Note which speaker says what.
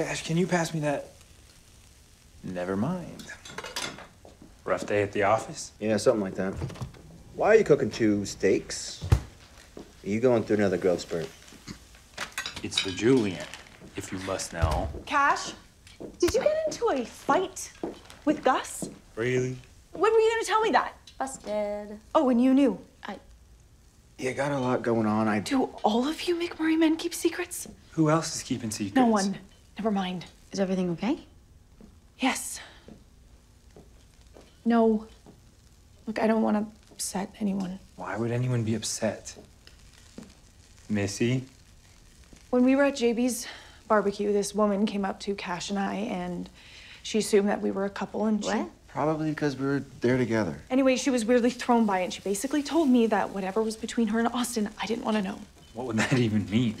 Speaker 1: Cash, can you pass me that? Never mind. Rough day at the office?
Speaker 2: Yeah, something like that. Why are you cooking two steaks? Are you going through another growth spurt?
Speaker 1: It's for Julian, if you must know.
Speaker 3: Cash, did you get into a fight with Gus?
Speaker 1: Really?
Speaker 3: When were you gonna tell me that?
Speaker 4: Busted.
Speaker 3: Oh, and you knew.
Speaker 4: I
Speaker 2: You got a lot going on. I
Speaker 3: Do all of you McMurray men keep secrets?
Speaker 1: Who else is keeping secrets?
Speaker 3: No one. Never mind.
Speaker 4: is everything okay?
Speaker 3: Yes. No. Look, I don't want to upset anyone.
Speaker 1: Why would anyone be upset? Missy?
Speaker 3: When we were at JB's barbecue, this woman came up to Cash and I, and she assumed that we were a couple. And she,
Speaker 4: What?
Speaker 2: probably because we were there together.
Speaker 3: anyway, she was weirdly thrown by it. And she basically told me that whatever was between her and Austin, I didn't want to know.
Speaker 1: What would that even mean?